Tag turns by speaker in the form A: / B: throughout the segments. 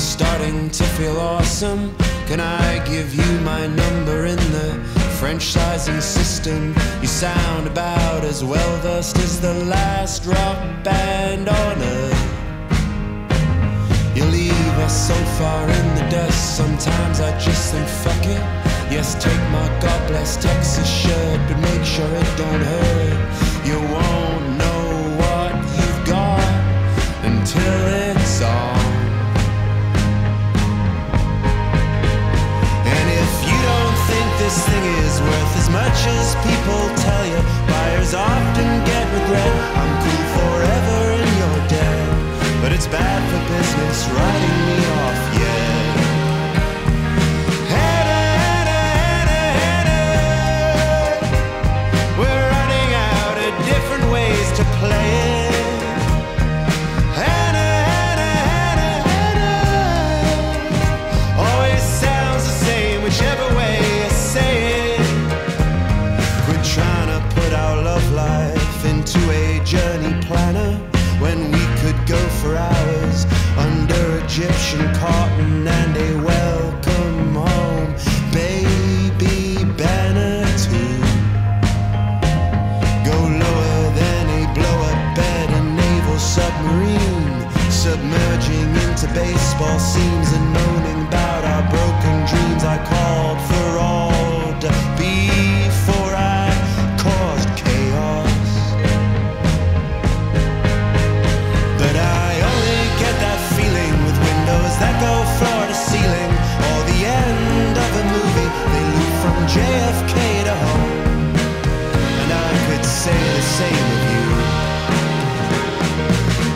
A: starting to feel awesome. Can I give you my number in the French sizing system? You sound about as well versed as the last rock band on earth. You leave us so far in the dust. Sometimes I just think, fuck it. Yes, take my God bless Texas shirt, but make sure it don't hurt. As people tell you, buyers often get regret. Egyptian cotton and a welcome home baby banner. Go lower than a blow up bed, a naval submarine, submerging into baseball scenes and moaning about our broken dreams. I called for order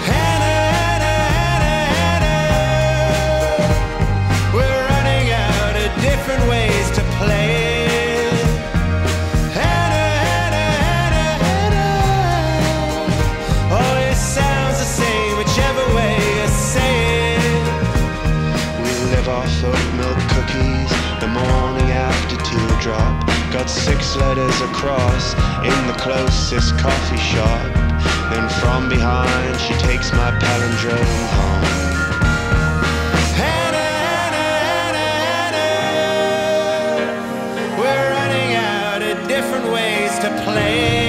A: Hannah, Hannah, Hannah, Hannah. We're running out of different ways to play. Oh, off of milk cookies the morning after teardrop got six letters across in the closest coffee shop. Then from behind, she takes my palindrome home. different ways to play.